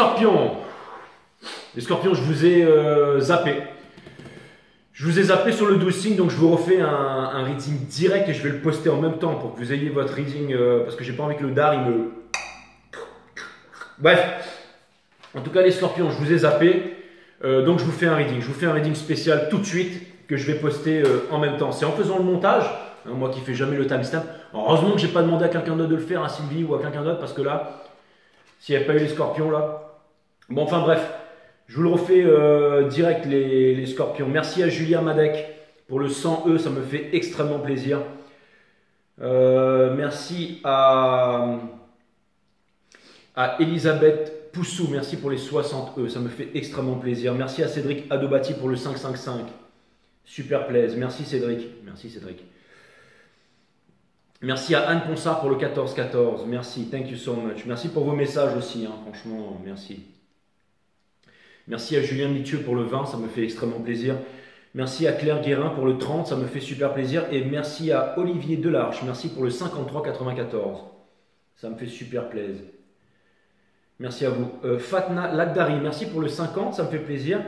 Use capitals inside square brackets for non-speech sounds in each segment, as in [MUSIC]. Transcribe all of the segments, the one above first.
Scorpions. Les scorpions, je vous ai euh, zappé. Je vous ai zappé sur le 12 signes, donc je vous refais un, reading direct et je vais le poster en même temps pour que vous ayez votre reading, euh, parce que j'ai pas envie que le dar il me. Bref. En tout cas, les scorpions, je vous ai zappé. Euh, donc je vous fais un reading. Je vous fais un reading spécial tout de suite que je vais poster en même temps. C'est en faisant le montage, hein, moi qui fais jamais le timestamp. Heureusement que j'ai pas demandé à quelqu'un d'autre de le faire, à Sylvie ou à quelqu'un d'autre, parce que là, s'il n'y avait pas eu les scorpions là. Bon, enfin bref, je vous le refais euh, direct les, scorpions. Merci à Julia Madec pour le 100E, ça me fait extrêmement plaisir. Euh, merci à, à Elisabeth Poussou, merci pour les 60E, ça me fait extrêmement plaisir. Merci à Cédric Adobati pour le 555. Super plaise. Merci Cédric. Merci Cédric. Merci à Anne Ponsard pour le 14-14. Merci, thank you so much. Merci pour vos messages aussi, hein. franchement, merci. Merci à Julien Mithieu pour le 20, ça me fait extrêmement plaisir. Merci à Claire Guérin pour le 30, ça me fait super plaisir. Et merci à Olivier Delarche, merci pour le 53-94. Ça me fait super plaisir. Merci à vous. Euh, Fatna Lagdari, merci pour le 50, ça me fait plaisir.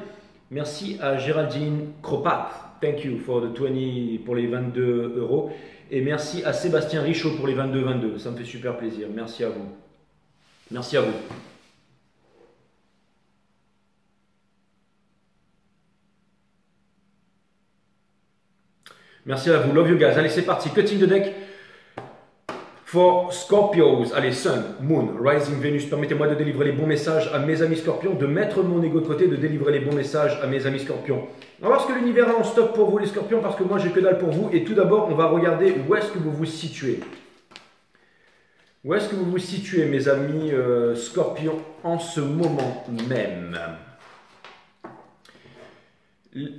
Merci à Géraldine Cropat, thank you for the 20, pour les 22 euros. Et merci à Sébastien Richaud pour les 22-22. Ça me fait super plaisir. Merci à vous. Merci à vous. Merci à vous. Love you guys. Allez, c'est parti. Cutting the deck for Scorpios. Allez, Sun, Moon, Rising Venus. Permettez-moi de délivrer les bons messages à mes amis scorpions, de mettre mon ego de côté, de délivrer les bons messages à mes amis scorpions. On va voir ce que l'univers a en stock pour vous, les scorpions, parce que moi, j'ai que dalle pour vous. Et tout d'abord, on va regarder où est-ce que vous vous situez. Où est-ce que vous vous situez, mes amis euh, scorpions, en ce moment même?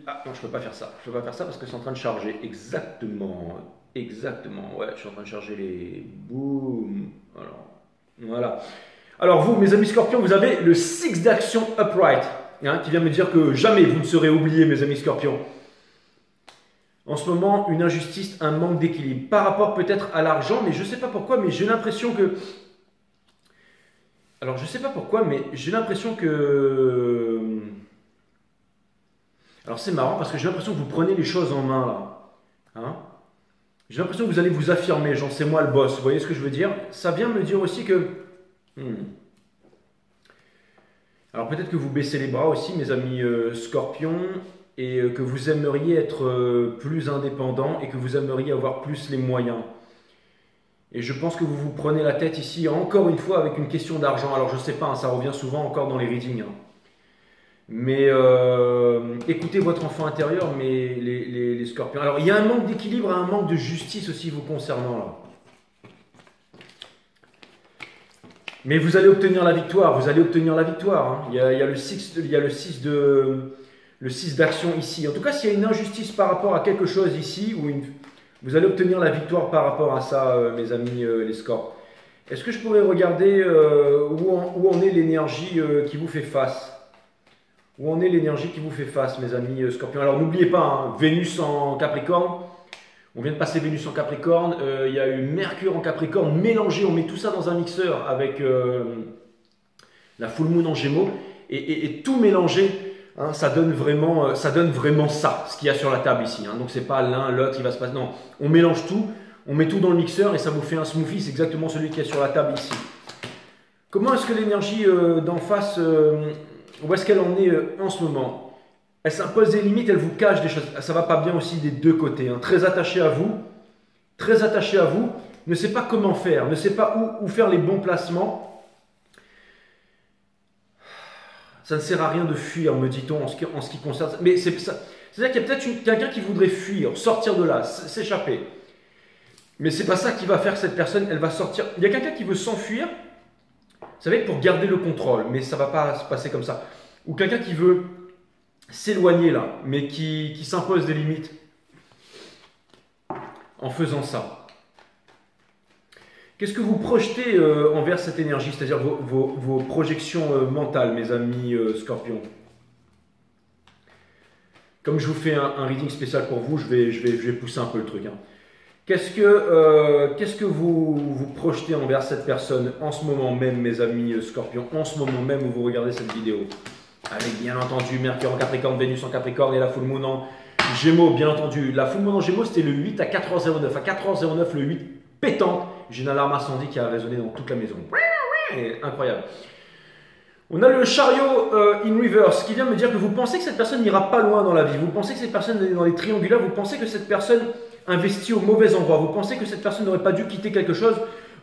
Ah, non, je ne peux pas faire ça. Je ne peux pas faire ça parce que c'est en train de charger. Exactement. Exactement. Ouais, je suis en train de charger les... Boum. Alors, voilà. Alors, vous, mes amis scorpions, vous avez le 6 d'action upright. Qui vient me dire que jamais vous ne serez oubliés, mes amis scorpions. En ce moment, une injustice, un manque d'équilibre. Par rapport peut-être à l'argent, mais je ne sais pas pourquoi, mais j'ai l'impression que... Alors je ne sais pas pourquoi, mais j'ai l'impression que... Alors c'est marrant parce que j'ai l'impression que vous prenez les choses en main là. Hein? J'ai l'impression que vous allez vous affirmer, genre c'est moi le boss, vous voyez ce que je veux dire? Ça vient me dire aussi que... Hmm, alors peut-être que vous baissez les bras aussi, mes amis euh, scorpions, et euh, que vous aimeriez être euh, plus indépendant et que vous aimeriez avoir plus les moyens. Et je pense que vous vous prenez la tête ici, encore une fois, avec une question d'argent. Alors je sais pas, hein, ça revient souvent encore dans les readings. Hein. Mais écoutez votre enfant intérieur, mais les, les, scorpions. Alors il y a un manque d'équilibre, un manque de justice aussi vous concernant là. Mais vous allez obtenir la victoire, vous allez obtenir la victoire. Hein. Il, y a, le 6, il y a le 6 de le 6 d'action ici. En tout cas, s'il y a une injustice par rapport à quelque chose ici, ou vous allez obtenir la victoire par rapport à ça, euh, mes amis euh, les scores. Est-ce que je pourrais regarder euh, où, où, en, est l'énergie qui vous fait face? Où en est l'énergie qui vous fait face, mes amis scorpions Alors n'oubliez pas, hein, Vénus en Capricorne, on vient de passer Vénus en Capricorne, euh, il y a eu Mercure en Capricorne mélangé, on met tout ça dans un mixeur avec euh, la full moon en Gémeaux et, tout mélangé, hein, ça, donne vraiment, euh, ça ce qu'il y a sur la table ici. Hein. Donc c'est pas l'un, l'autre, il va se passer. Non, on mélange tout, on met tout dans le mixeur et ça vous fait un smoothie, c'est exactement celui qui est sur la table ici. Comment est-ce que l'énergie d'en face, où est-ce qu'elle en est en ce moment? Elle s'impose des limites, elle vous cache des choses. Ça va pas bien aussi des deux côtés. Hein. Très attaché à vous, très attaché à vous, ne sait pas comment faire, ne sait pas où, faire les bons placements. Ça ne sert à rien de fuir, me dit-on, en, ce qui, en ce qui concerne. Mais c'est ça. C'est-à-dire qu'il y a peut-être quelqu'un qui voudrait fuir, sortir de là, s'échapper. Mais c'est pas ça qui va faire cette personne, elle va sortir. Il y a quelqu'un qui veut s'enfuir, vous savez, pour garder le contrôle, mais ça va pas se passer comme ça. Ou quelqu'un qui veut s'éloigner là, mais qui, s'impose des limites en faisant ça. Qu'est-ce que vous projetez euh, envers cette énergie, c'est-à-dire vos, projections euh, mentales, mes amis euh, scorpions? Comme je vous fais un, reading spécial pour vous, je vais, je, vais, je vais pousser un peu le truc. Hein. Qu'est-ce que, euh, qu'est-ce que vous, vous projetez envers cette personne en ce moment même, mes amis scorpions, en ce moment même où vous regardez cette vidéo? Avec bien entendu Mercure en Capricorne, Vénus en Capricorne et la full moon en Gémeaux, bien entendu. La full moon en Gémeaux, c'était le 8 à 4h09. À 4h09, le 8 pétant. J'ai une alarme incendie qui a résonné dans toute la maison. Incroyable. On a le chariot euh, in reverse qui vient me dire que vous pensez que cette personne n'ira pas loin dans la vie. Vous pensez que cette personne est dans les triangulaires. Vous pensez que cette personne investi au mauvais endroit, vous pensez que cette personne n'aurait pas dû quitter quelque chose,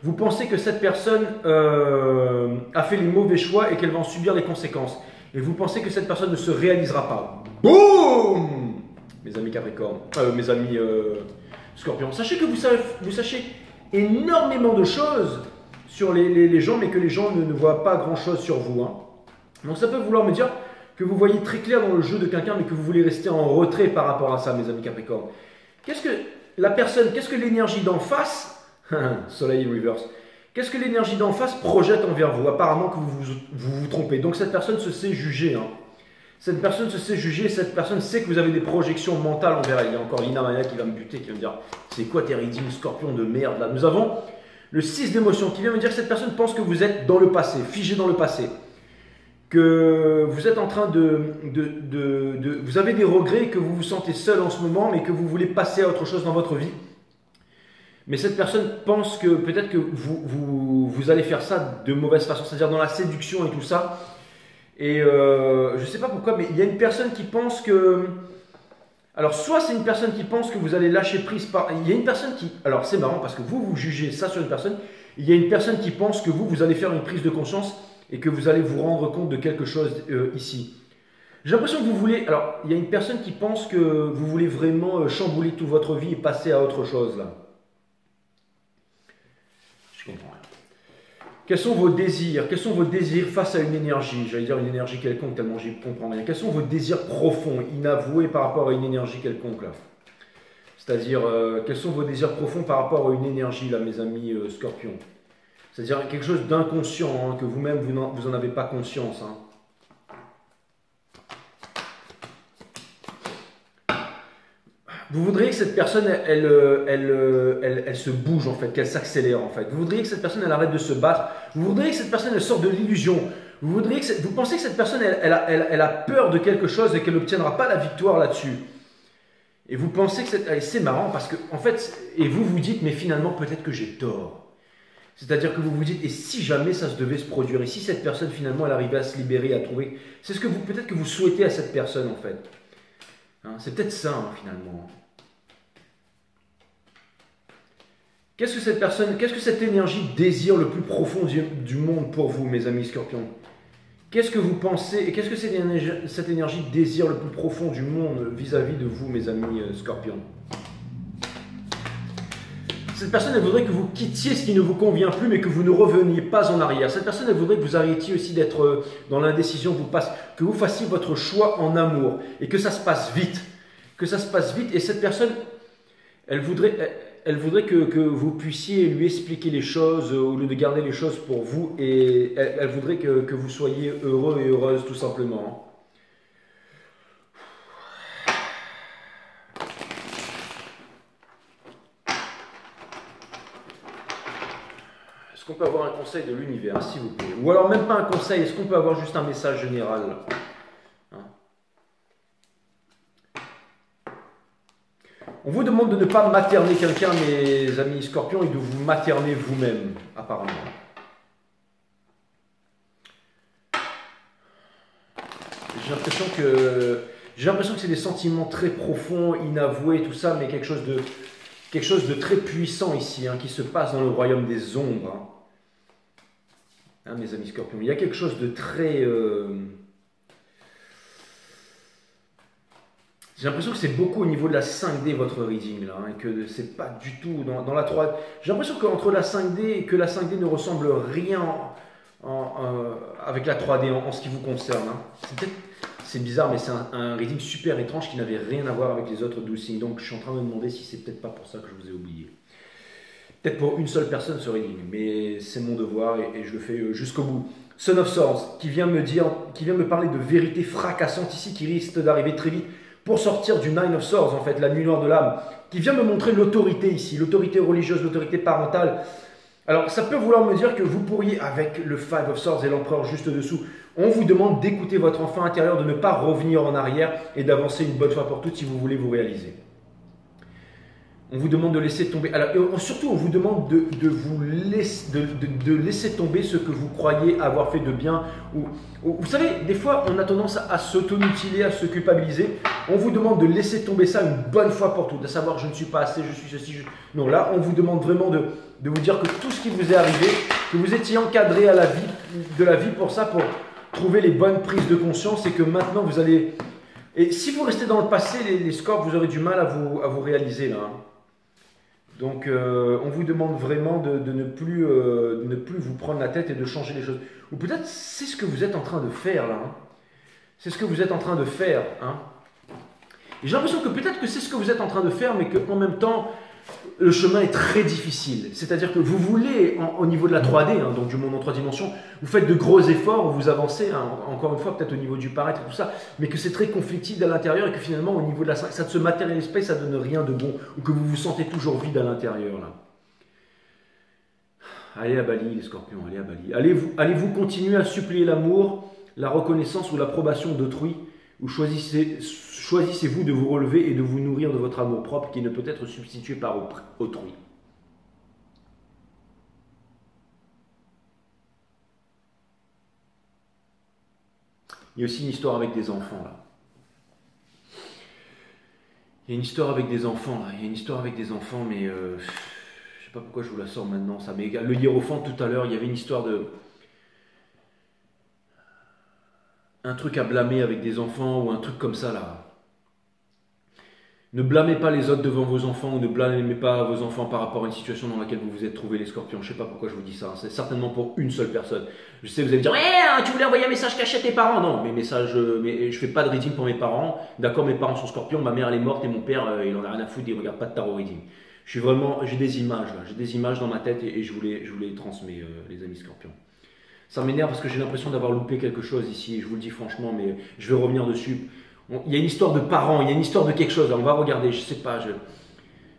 vous pensez que cette personne euh, a fait les mauvais choix et qu'elle va en subir les conséquences? Et vous pensez que cette personne ne se réalisera pas? Boum Mes amis Capricorne, euh, mes amis euh, Scorpion, sachez que vous, savez, vous sachez énormément de choses sur les, gens, mais que les gens ne, voient pas grand-chose sur vous. Hein. Donc ça peut vouloir me dire que vous voyez très clair dans le jeu de quelqu'un, mais que vous voulez rester en retrait par rapport à ça, mes amis Capricorne. Qu'est-ce que la personne, qu'est-ce que l'énergie d'en face, [LAUGHS] soleil reverse, qu'est-ce que l'énergie d'en face projette envers vous? Apparemment que vous vous, trompez. Donc cette personne se sait juger. Hein. Cette personne se sait juger, cette personne sait que vous avez des projections mentales envers elle. Il y a encore Lina Maya qui va me buter, qui va me dire C'est quoi tes readings scorpion de merde là? Nous avons le 6 d'émotion qui vient me dire que cette personne pense que vous êtes dans le passé, figé dans le passé que vous êtes en train de, Vous avez des regrets, que vous vous sentez seul en ce moment, mais que vous voulez passer à autre chose dans votre vie. Mais cette personne pense que peut-être que vous, vous, vous, allez faire ça de mauvaise façon, c'est-à-dire dans la séduction et tout ça. Et euh, je ne sais pas pourquoi, mais il y a une personne qui pense que... Alors, soit c'est une personne qui pense que vous allez lâcher prise par... Il y a une personne qui... Alors, c'est marrant parce que vous, vous jugez ça sur une personne. Il y a une personne qui pense que vous, vous allez faire une prise de conscience et que vous allez vous rendre compte de quelque chose euh, ici. J'ai l'impression que vous voulez. Alors, il y a une personne qui pense que vous voulez vraiment euh, chambouler toute votre vie et passer à autre chose là. Je comprends rien. Quels sont vos désirs? Quels sont vos désirs face à une énergie? J'allais dire une énergie quelconque tellement j'y comprends rien. Quels sont vos désirs profonds, inavoués par rapport à une énergie quelconque là? C'est-à-dire, euh, quels sont vos désirs profonds par rapport à une énergie là, mes amis scorpions? C'est-à-dire quelque chose d'inconscient, hein, que vous-même, vous n'en vous en avez pas conscience. Hein. Vous voudriez que cette personne, elle, elle, elle, elle, se bouge en fait, qu'elle s'accélère en fait. Vous voudriez que cette personne, elle arrête de se battre. Vous voudriez que cette personne, elle sorte de l'illusion. Vous, voudriez que vous pensez que cette personne, elle, a, peur de quelque chose et qu'elle n'obtiendra pas la victoire là-dessus. Et vous pensez que c'est marrant parce que, en fait, et vous vous dites, mais finalement, peut-être que j'ai tort. C'est-à-dire que vous vous dites, et si jamais ça se devait se produire, et si cette personne finalement elle arrivait à se libérer, à trouver, c'est ce que vous peut-être que vous souhaitez à cette personne en fait. Hein, c'est peut-être ça hein, finalement. Qu'est-ce que cette personne, qu'est-ce que cette énergie désire le plus profond du, monde pour vous, mes amis scorpions? Qu'est-ce que vous pensez et qu'est-ce que cette énergie, cette énergie désire le plus profond du monde vis-à-vis de vous, mes amis euh, scorpions? Cette personne, elle voudrait que vous quittiez ce qui ne vous convient plus, mais que vous ne reveniez pas en arrière. Cette personne, elle voudrait que vous arrêtiez aussi d'être euh, dans l'indécision, que vous fassiez votre choix en amour et que ça se passe vite. Que ça se passe vite. Et cette personne, elle voudrait, elle, voudrait que, vous puissiez lui expliquer les choses au lieu de garder les choses pour vous. Et elle, voudrait que, que, vous soyez heureux et heureuse, tout simplement. Qu'on peut avoir un conseil de l'univers, s'il vous plaît Ou alors même pas un conseil, est-ce qu'on peut avoir juste un message général hein? On vous demande de ne pas materner quelqu'un, mes amis scorpions, et de vous materner vous-même, apparemment. J'ai l'impression que j'ai l'impression que c'est des sentiments très profonds, inavoués, tout ça, mais quelque chose de quelque chose de très puissant ici, hein, qui se passe dans le royaume des ombres. Hein. Mes amis scorpions. Il y a quelque chose de très... Euh, j'ai l'impression que c'est beaucoup au niveau de la 5D votre reading là, hein, que c'est pas du tout dans, la 3D. J'ai l'impression qu'entre la 5D et que la 5D ne ressemble rien en, avec la 3D en, ce qui vous concerne. Hein. C'est bizarre, mais c'est un, reading super étrange qui n'avait rien à voir avec les autres 12 signes. Donc je suis en train de me demander si c'est peut-être pas pour ça que je vous ai oublié. Peut-être pour une seule personne ce reading, mais c'est mon devoir et, je le fais euh, jusqu'au bout. Son of Swords, qui vient me dire, qui vient me parler de vérité fracassante ici, qui risque d'arriver très vite. pour sortir du Nine of Swords, en fait, la nuit noire de l'âme, qui vient me montrer l'autorité ici, l'autorité religieuse, l'autorité parentale. Alors, ça peut vouloir me dire que vous pourriez, avec le Five of Swords et l'empereur juste dessous, on vous demande d'écouter votre enfant intérieur, de ne pas revenir en arrière et d'avancer une bonne fois pour toutes si vous voulez vous réaliser. On vous demande de laisser tomber. Alors, surtout, on vous demande de, vous laisser, de, laisser tomber ce que vous croyez avoir fait de bien. Ou, vous savez, des fois, on a tendance à, s'auto-mutiler, à se culpabiliser. On vous demande de laisser tomber ça une bonne fois pour toutes, de savoir je ne suis pas assez, je suis ceci. Non, là, on vous demande vraiment de, de vous dire que tout ce qui vous est arrivé, que vous étiez encadré à la vie, de la vie pour ça, pour trouver les bonnes prises de conscience et que maintenant vous allez. Et si vous restez dans le passé, les, les scores, vous aurez du mal à vous, à vous réaliser là. Hein. Donc euh, on vous demande vraiment de, ne plus, euh, ne plus vous prendre la tête et de changer les choses. Ou peut-être c'est ce que vous êtes en train de faire là. Hein. C'est ce que vous êtes en train de faire. Hein. J'ai l'impression que peut-être que c'est ce que vous êtes en train de faire, mais qu'en même temps, le chemin est très difficile. C'est-à-dire que vous voulez, au niveau de la 3D, hein, donc du monde en trois dimensions, vous faites de gros efforts, vous avancez, hein, encore une fois, peut-être au niveau du paraître et tout ça, mais que c'est très conflictif à l'intérieur et que finalement, au niveau de la ça ne se matérialise pas et ça donne rien de bon, ou que vous vous sentez toujours vide à l'intérieur. Allez à Bali, les scorpions, allez à Bali. Allez-vous allez -vous continuer à supplier l'amour, la reconnaissance ou l'approbation d'autrui, ou choisissez Choisissez-vous de vous relever et de vous nourrir de votre amour propre qui ne peut être substitué par autrui. Il y a aussi une histoire avec des enfants là. Il y a une histoire avec des enfants là. Il y a une histoire avec des enfants, mais euh, je ne sais pas pourquoi je vous la sors maintenant. Ça, mais le hiérophant tout à l'heure, il y avait une histoire de un truc à blâmer avec des enfants ou un truc comme ça là. Ne blâmez pas les autres devant vos enfants ou ne blâmez pas vos enfants par rapport à une situation dans laquelle vous vous êtes trouvé les scorpions. Je sais pas pourquoi je vous dis ça. Hein. C'est certainement pour une seule personne. Je sais, vous allez me dire, eh, tu voulais envoyer un message caché à tes parents. Non, mes messages, euh, mais je fais pas de reading pour mes parents. D'accord, mes parents sont scorpions, ma mère elle est morte et mon père, euh, il en a rien à foutre, il regarde pas de tarot reading. Je suis vraiment, j'ai des images là, j'ai des images dans ma tête et, je, vous les, je les transmets, euh, les amis scorpions. Ça m'énerve parce que j'ai l'impression d'avoir loupé quelque chose ici. Je vous le dis franchement, mais je vais revenir dessus il y a une histoire de parents, il y a une histoire de quelque chose. on va regarder, je sais pas.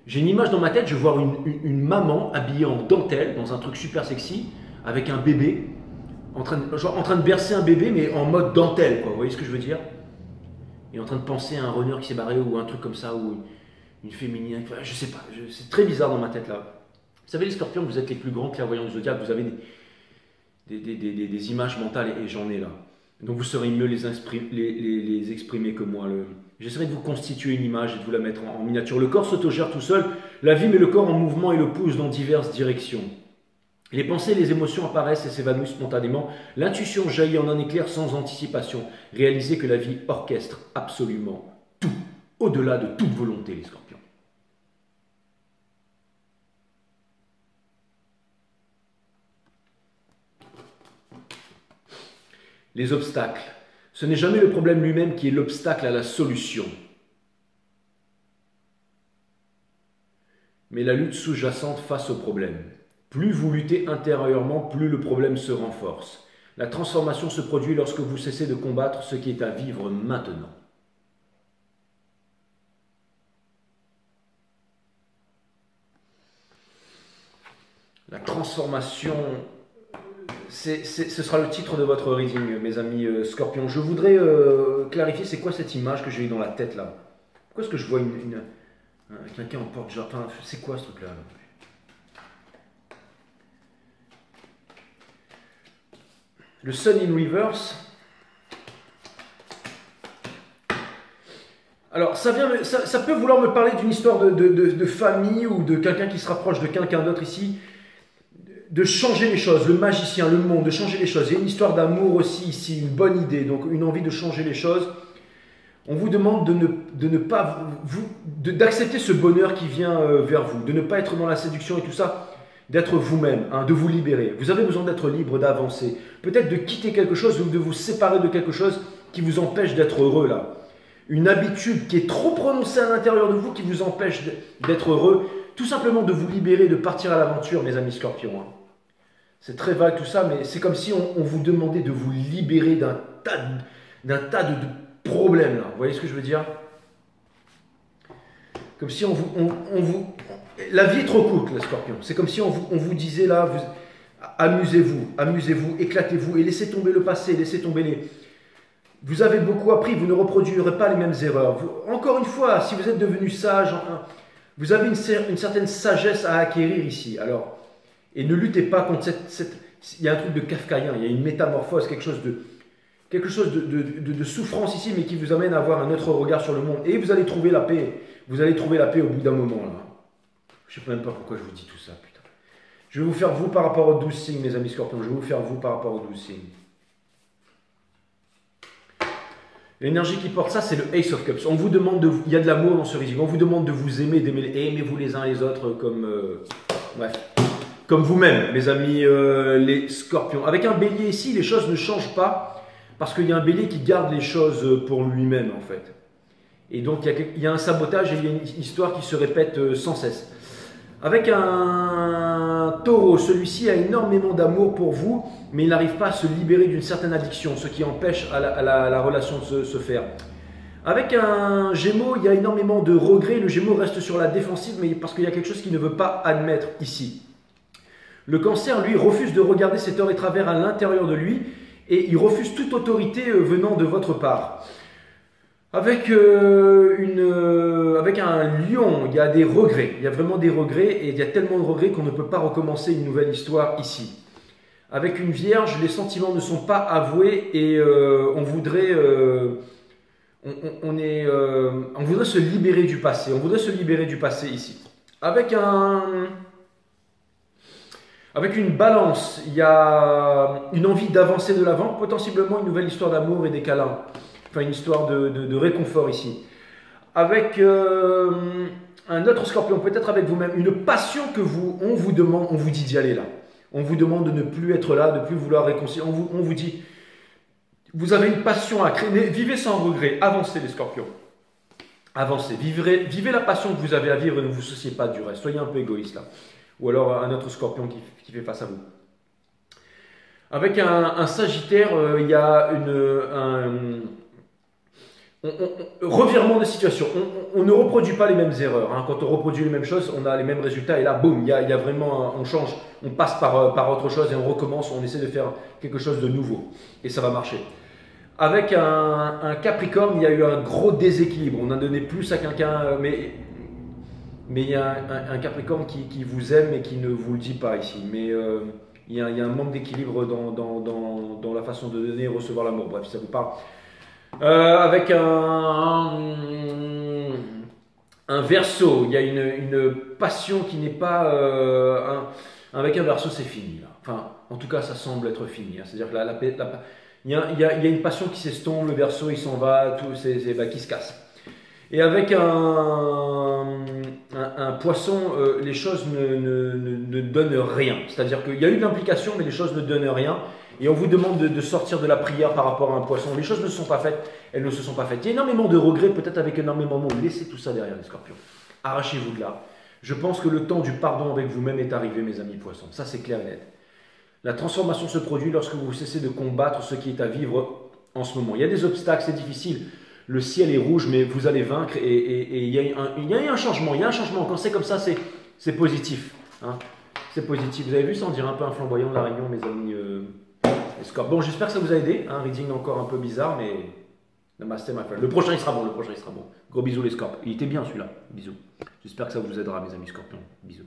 J'ai une image dans ma tête, je vois une, maman habillée en dentelle, dans un truc super sexy, avec un bébé, en train, de, en train de bercer un bébé, mais en mode dentelle. Vous voyez ce que je veux dire? Et en train de penser à un runner qui s'est barré ou un truc comme ça, ou une, féminine. je sais pas, c'est très bizarre dans ma tête là. Vous savez, les scorpions, vous êtes les plus grands clairvoyants du zodiaque, vous avez des, des images mentales et j'en ai là. Donc vous saurez mieux les, exprimer que moi. J'essaierai de vous constituer une image et de vous la mettre en, miniature. Le corps s'autogère tout seul. La vie met le corps en mouvement et le pousse dans diverses directions. Les pensées et les émotions apparaissent et s'évanouissent spontanément. L'intuition jaillit en un éclair sans anticipation. Réalisez que la vie orchestre absolument tout, au-delà de toute volonté, les scorpions. Les obstacles. Ce n'est jamais le problème lui-même qui est l'obstacle à la solution, mais la lutte sous-jacente face au problème. Plus vous luttez intérieurement, plus le problème se renforce. La transformation se produit lorsque vous cessez de combattre ce qui est à vivre maintenant. La transformation ce sera le titre de votre reading, mes amis euh, scorpions. Je voudrais euh, clarifier, c'est quoi cette image que j'ai eu dans la tête là? Pourquoi est-ce que je vois une, quelqu'un en porte-jardin C'est quoi ce truc-là? Le Sun in Reverse. Alors, ça, peut vouloir me parler d'une histoire de, famille ou de quelqu'un qui se rapproche de quelqu'un d'autre ici de changer les choses, le magicien, le monde, de changer les choses. Il y a une histoire d'amour aussi ici, une bonne idée, donc une envie de changer les choses. On vous demande de ne, pas vous, d'accepter ce bonheur qui vient euh, vers vous, de ne pas être dans la séduction et tout ça, d'être vous-même, hein, de vous libérer. Vous avez besoin d'être libre, d'avancer, peut-être de quitter quelque chose ou de vous séparer de quelque chose qui vous empêche d'être heureux là. Une habitude qui est trop prononcée à l'intérieur de vous qui vous empêche d'être heureux, tout simplement de vous libérer, de partir à l'aventure, mes amis scorpions. Hein. C'est très vague tout ça, mais c'est comme si on, vous demandait de vous libérer d'un tas, de, tas de, problèmes. Là. Vous voyez ce que je veux dire? Comme si on vous. La vie est trop courte, les scorpions. C'est comme si on vous, disait là, vous, amusez-vous, amusez-vous, éclatez-vous et laissez tomber le passé, laissez tomber les... Vous avez beaucoup appris, vous ne reproduirez pas les mêmes erreurs. encore une fois, si vous êtes devenu sage, vous avez une, une, certaine sagesse à acquérir ici. Alors, et ne luttez pas contre cette, Il y a un truc de kafkaïen, il y a une métamorphose, quelque chose de, quelque chose de, de, souffrance ici, mais qui vous amène à avoir un autre regard sur le monde. Et vous allez trouver la paix. Vous allez trouver la paix au bout d'un moment. Là. Je sais même pas pourquoi je vous dis tout ça. Je vais vous faire vous par rapport aux 12 signes, mes amis scorpions. Je vais vous faire vous par rapport aux 12 signes. L'énergie qui porte ça, c'est le Ace of Cups. On vous demande de, il y a de l'amour dans ce risque. On vous demande de vous aimer, d'aimer, aimez-vous les uns les autres comme, euh, bref, comme vous-même, mes amis euh, les Scorpions. Avec un Bélier ici, les choses ne changent pas parce qu'il y a un Bélier qui garde les choses pour lui-même en fait. Et donc il y, a, un sabotage et il y a une histoire qui se répète euh, sans cesse. Avec un taureau, celui-ci a énormément d'amour pour vous, mais il n'arrive pas à se libérer d'une certaine addiction, ce qui empêche la, relation de se, faire. Avec un gémeau, il y a énormément de regrets. Le gémeau reste sur la défensive, mais parce qu'il y a quelque chose qu'il ne veut pas admettre ici. Le cancer, lui, refuse de regarder cet heure et travers à l'intérieur de lui, et il refuse toute autorité euh, venant de votre part. Avec, euh, une, euh, avec un lion, il y a des regrets. Il y a vraiment des regrets et il y a tellement de regrets qu'on ne peut pas recommencer une nouvelle histoire ici. Avec une vierge, les sentiments ne sont pas avoués et on voudrait, on, est, on voudrait se libérer du passé. On voudrait se libérer du passé ici. Avec un, avec une balance, il y a une envie d'avancer de l'avant, potentiellement une nouvelle histoire d'amour et des câlins enfin une histoire de, réconfort ici. Avec euh, un autre scorpion, peut-être avec vous-même, une passion que vous, on vous demande, on vous dit d'y aller là. On vous demande de ne plus être là, de ne plus vouloir réconcilier. On vous, on vous dit, vous avez une passion à créer, vivez sans regret, avancez les scorpions. Avancez, vivez, vivez la passion que vous avez à vivre et ne vous souciez pas du reste. Soyez un peu égoïste là. Ou alors un autre scorpion qui, fait face à vous. Avec un, sagittaire, euh, il y a une, un, revirement de situation. On, ne reproduit pas les mêmes erreurs. Hein. Quand on reproduit les mêmes choses, on a les mêmes résultats. Et là, boum, il y a, vraiment, on change, on passe par, euh, par autre chose et on recommence. On essaie de faire quelque chose de nouveau. Et ça va marcher. Avec un, Capricorne, il y a eu un gros déséquilibre. On a donné plus à quelqu'un, euh, mais, mais il y a un, Capricorne qui, vous aime et qui ne vous le dit pas ici. Mais euh, il, y a, un manque d'équilibre dans, la façon de donner et recevoir l'amour. Bref, ça vous parle. Euh, avec un, un, verso, il y a une, passion qui n'est pas. Euh, un, avec un verso, c'est fini. Enfin, en tout cas, ça semble être fini. Hein. C'est-à-dire que il y a, une passion qui s'estompe, le verso il s'en va, tout, c'est, bah, qui se casse. Et avec un, un, poisson, euh, les choses ne, ne, ne, donnent rien. C'est-à-dire qu'il y a eu de l'implication, mais les choses ne donnent rien et on vous demande de, sortir de la prière par rapport à un poisson. Les choses ne sont pas faites, elles ne se sont pas faites. Il y a énormément de regrets, peut-être avec énormément de mots. Laissez tout ça derrière les scorpions. Arrachez-vous de là. Je pense que le temps du pardon avec vous-même est arrivé, mes amis poissons. Ça, c'est clair et net. La transformation se produit lorsque vous cessez de combattre ce qui est à vivre en ce moment. Il y a des obstacles, c'est difficile. Le ciel est rouge, mais vous allez vaincre et, il, y a un, changement. Il y a un changement. Quand c'est comme ça, c'est positif. Hein. C'est positif. Vous avez vu ça, on dirait un peu un flamboyant de la Réunion, mes amis. Euh, Bon, j'espère que ça vous a aidé. Un reading encore un peu bizarre, mais Namaste, friend. Le prochain, il sera bon. Le prochain, il sera bon. Gros bisous, les Scorps. Il était bien celui-là. Bisous. J'espère que ça vous aidera, mes amis Scorpions. Bisous.